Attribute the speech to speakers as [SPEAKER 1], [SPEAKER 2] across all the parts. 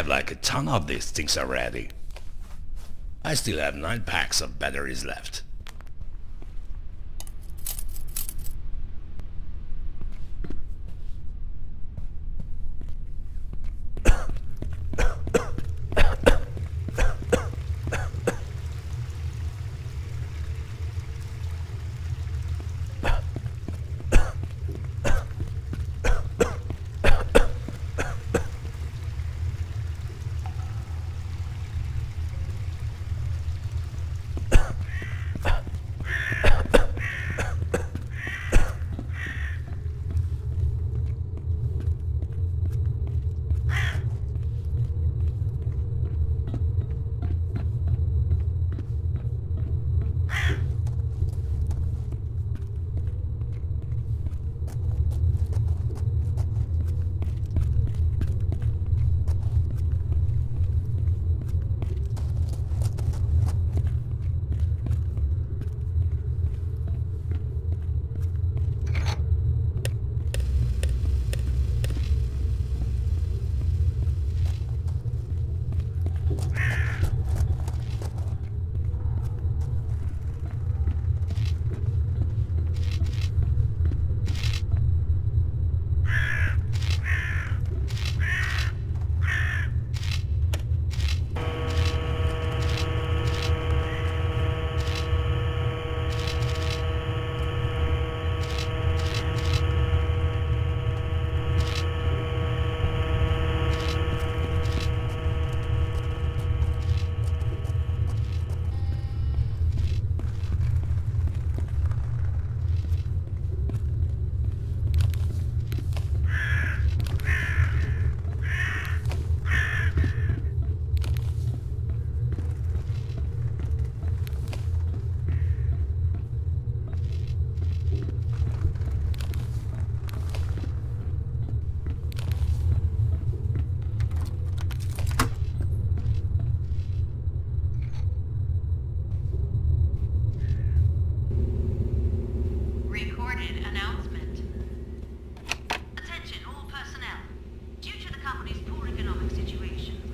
[SPEAKER 1] have like a ton of these things already. I still have 9 packs of batteries left.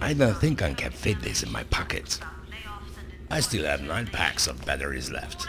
[SPEAKER 1] I don't think I can fit this in my pocket. I still have 9 packs of batteries left.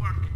[SPEAKER 2] working.